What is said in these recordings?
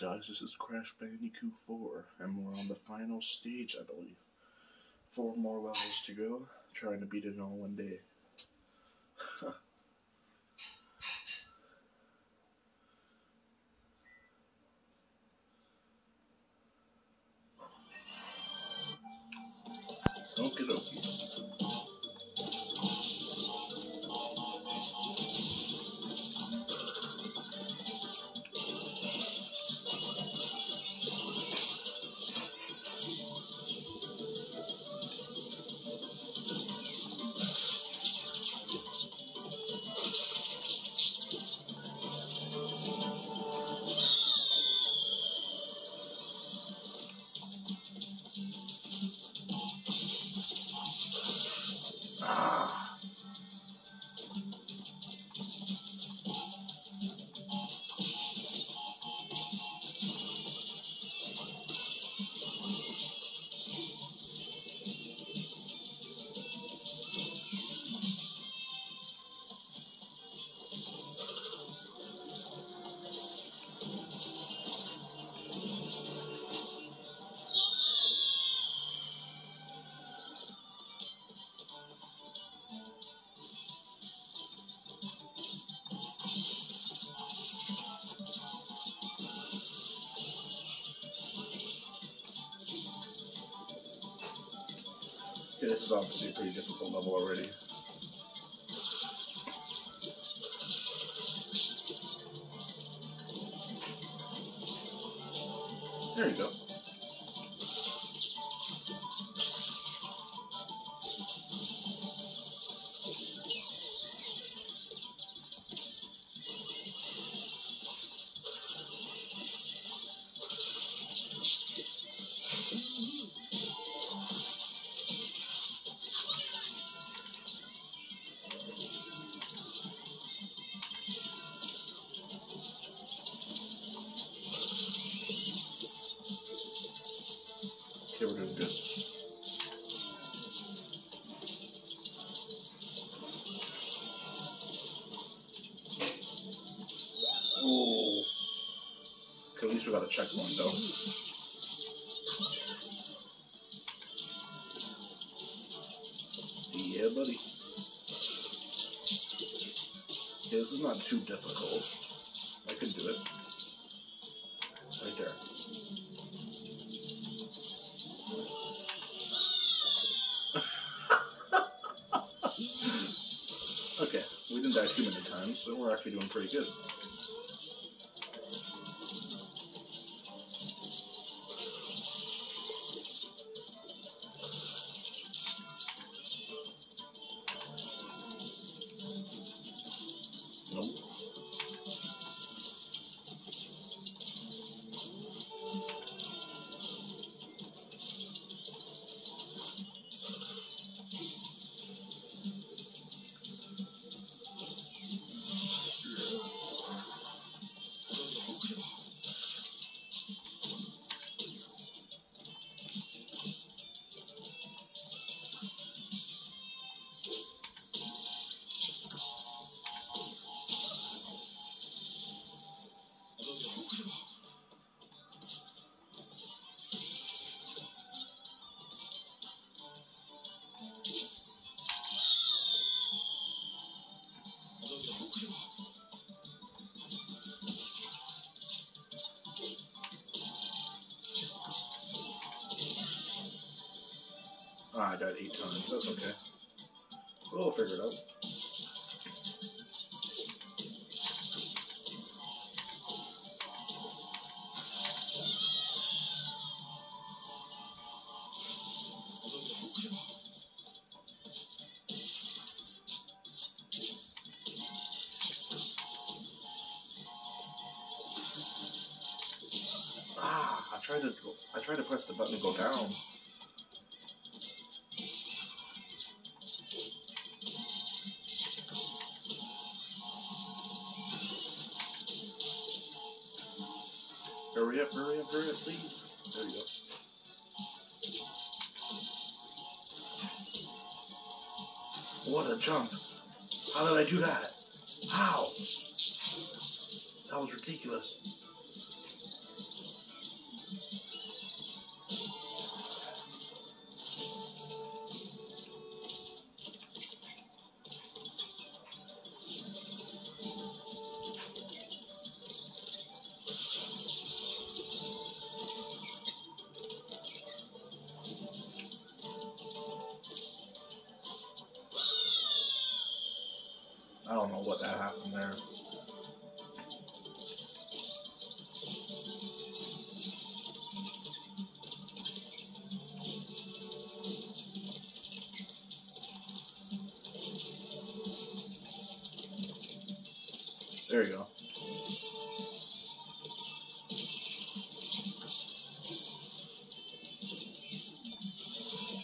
guys? This is Crash Bandicoot 4, and we're on the final stage, I believe. Four more levels to go, trying to beat it all one day. This is obviously a pretty difficult level already. Okay, we're doing good. Ooh. At least we got a check checkpoint though. Yeah, buddy. Yeah, this is not too difficult. I can do it. So we're actually doing pretty good. Died eight times. That's okay. We'll figure it out. Ah, I tried to I tried to press the button to go down. Hurry up, hurry up, hurry up, please. There you go. What a jump. How did I do that? How? That was ridiculous. What that happened there. There you go.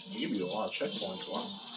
He give you a lot of checkpoints. Wow.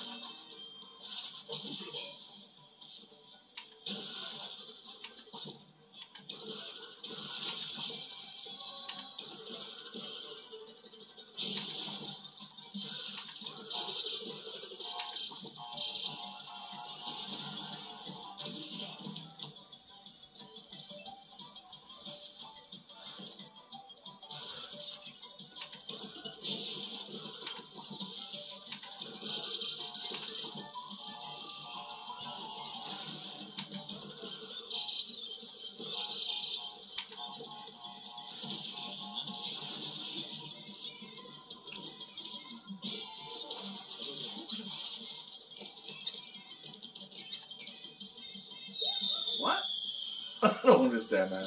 Understand that.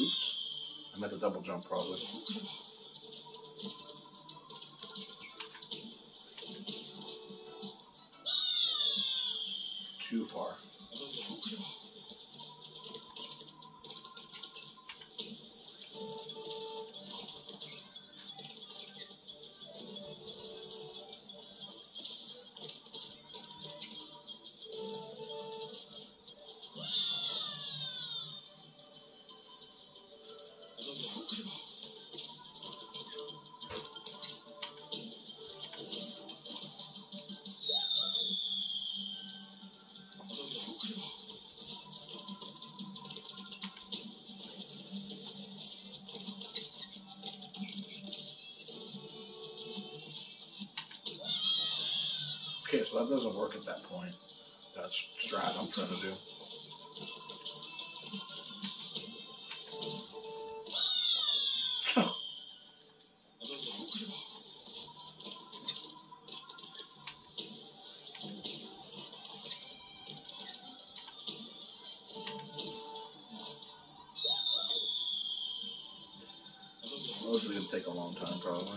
Oops. I meant to double jump probably. Too far. Okay, so that doesn't work at that point. That's strat I'm trying to do. Take a long time, probably.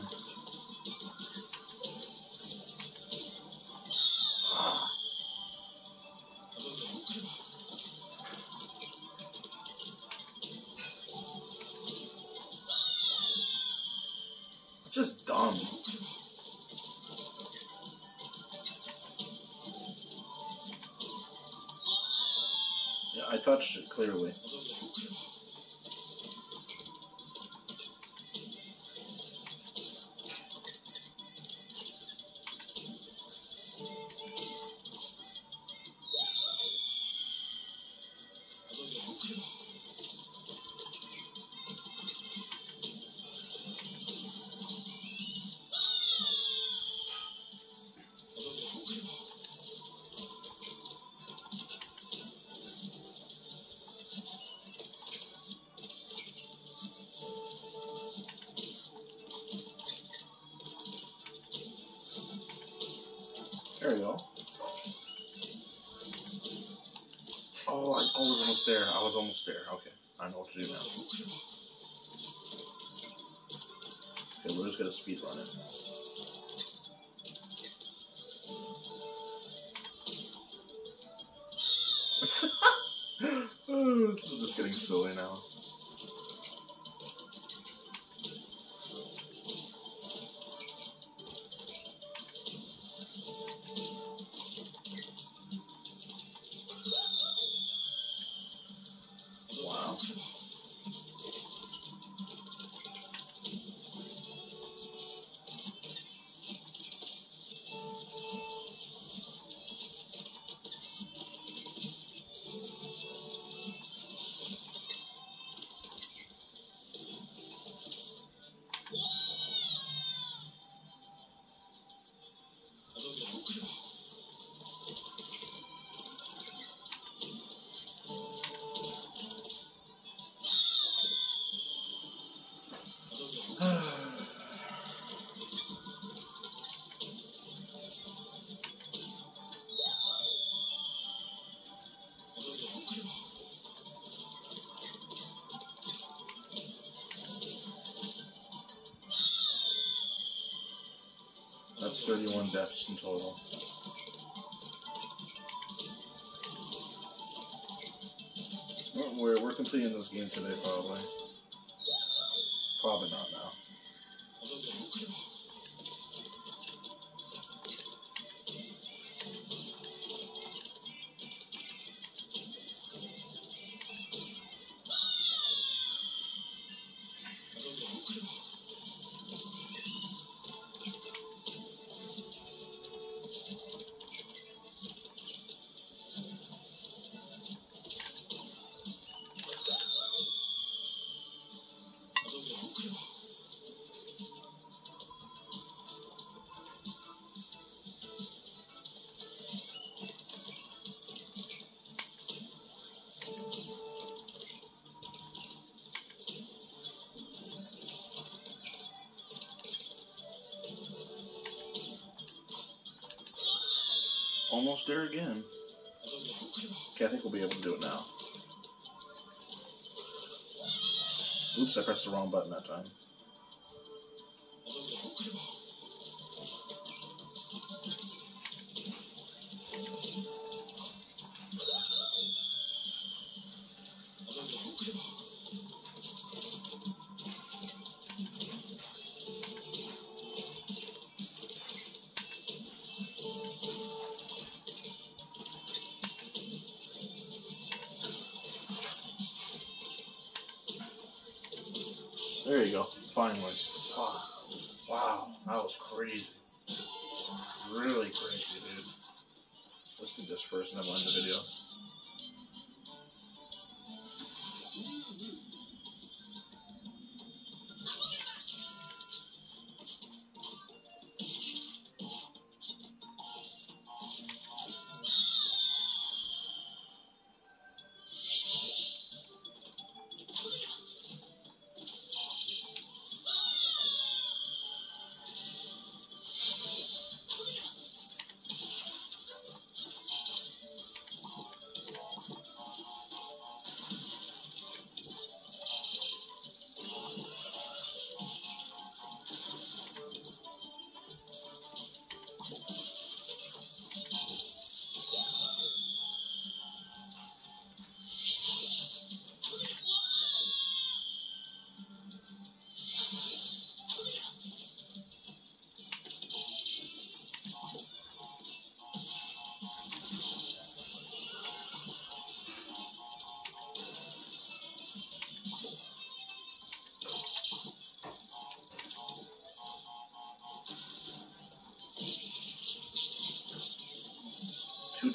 Just dumb. Yeah, I touched it clearly. There we go. Oh, I, was almost there. I was almost there. Okay, I know what to do now. Okay, we're just gonna speed run it. this is just getting silly now. That's 31 deaths in total. We're, we're completing this game today, probably. Probably not now. Almost there again. Okay, I think we'll be able to do it now. Oops, I pressed the wrong button that time. Finally. Wow. Wow. That was crazy. Really crazy, dude. Let's do this first and then we'll end the video.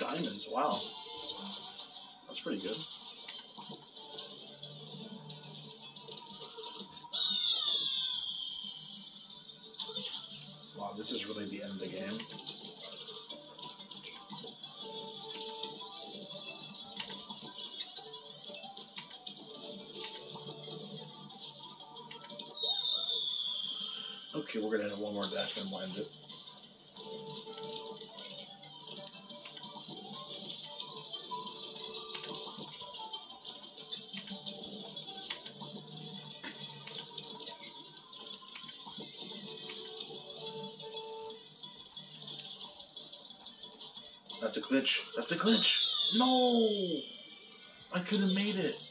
Diamonds. Wow. That's pretty good. Wow, this is really the end of the game. Okay, we're gonna hit one more dash and end it. That's a glitch. That's a glitch. No! I could have made it.